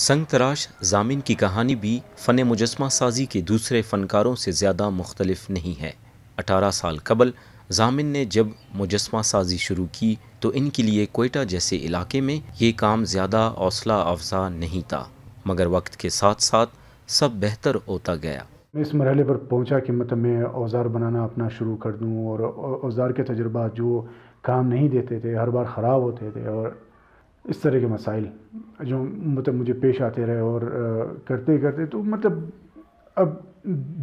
سنگ تراش زامن کی کہانی بھی فن مجسمہ سازی کے دوسرے فنکاروں سے زیادہ مختلف نہیں ہے۔ اٹھارہ سال قبل زامن نے جب مجسمہ سازی شروع کی تو ان کے لیے کوئٹہ جیسے علاقے میں یہ کام زیادہ حوصلہ افزا نہیں تھا، مگر وقت کے ساتھ ساتھ سب بہتر ہوتا گیا۔ میں اس مرحلے پر پہنچا کہ مطلب میں اوزار بنانا اپنا شروع کر دوں اور اوزار کے تجربات جو کام نہیں دیتے تھے، ہر بار خراب ہوتے تھے اور اس طرح کے مسائل جو مطلب مجھے پیش آتے رہے اور کرتے کرتے تو مطلب اب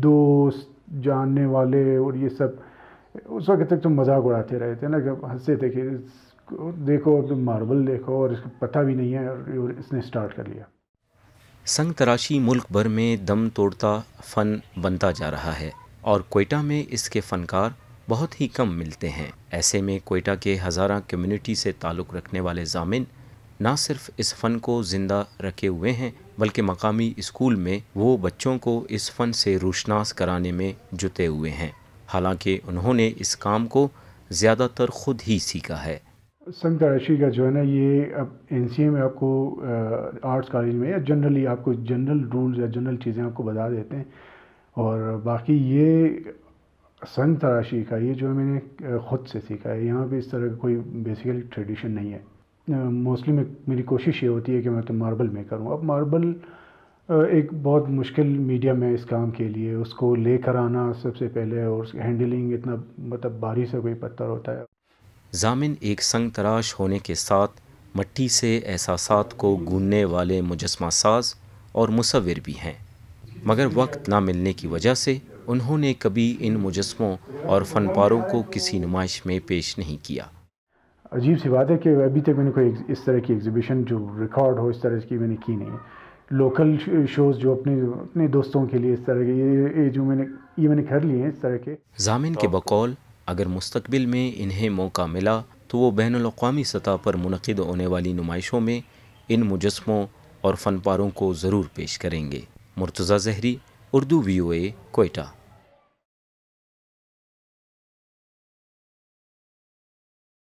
دوست، جاننے والے اور یہ سب اس وقت تک تو مذاق اڑاتے رہے تھے نا، کہ ہنستے تھے کہ دیکھو، اب ماربل دیکھو اور اس کو پتہ بھی نہیں ہے اور اس نے اسٹارٹ کر لیا۔ سنگ تراشی ملک بھر میں دم توڑتا فن بنتا جا رہا ہے اور کوئٹہ میں اس کے فنکار بہت ہی کم ملتے ہیں۔ ایسے میں کوئٹہ کے ہزارہ کمیونٹی سے تعلق رکھنے والے ضامن نہ صرف اس فن کو زندہ رکھے ہوئے ہیں، بلکہ مقامی اسکول میں وہ بچوں کو اس فن سے روشناس کرانے میں جتے ہوئے ہیں۔ حالانکہ انہوں نے اس کام کو زیادہ تر خود ہی سیکھا ہے۔ سنگ تراشی کا جو ہے نا، یہ اب این سی اے میں آپ کو آرٹس کالج میں یا جنرلی آپ کو جنرل رولز یا جنرل چیزیں آپ کو بتا دیتے ہیں۔ اور باقی یہ سنگ تراشی کا، یہ جو ہے میں نے خود سے سیکھا ہے، یہاں پہ اس طرح کا کوئی بیسیکلی ٹریڈیشن نہیں ہے۔ موسٹلی میں میری کوشش یہ ہوتی ہے کہ میں تو ماربل میں کروں اب ماربل ایک بہت مشکل میڈیم ہے اس کام کے لیے، اس کو لے کر آنا سب سے پہلے اور اس کی ہینڈلنگ اتنا مطلب باری سے کوئی پتھر ہوتا ہے۔ ضامن ایک سنگ تراش ہونے کے ساتھ مٹی سے احساسات کو گوننے والے مجسمہ ساز اور مصور بھی ہیں۔ مگر وقت نہ ملنے کی وجہ سے انہوں نے کبھی ان مجسموں اور فن پاروں کو کسی نمائش میں پیش نہیں کیا۔ عجیب سی بات ہے کہ ابھی تک میں نے کوئی اس طرح کی ایگزیبیشن جو ریکارڈ ہو اس طرح کی میں نے کی نہیں لوکل شوز جو اپنے اپنے دوستوں کے لیے اس طرح کے یہ جو میں نے یہ میں نے کر لیے ہیں اس طرح کے۔ ضامن کے بقول، اگر مستقبل میں انہیں موقع ملا تو وہ بین الاقوامی سطح پر منعقد ہونے والی نمائشوں میں ان مجسموں اور فن پاروں کو ضرور پیش کریں گے۔ مرتضی زہری، اردو وی او اے، کوئٹہ۔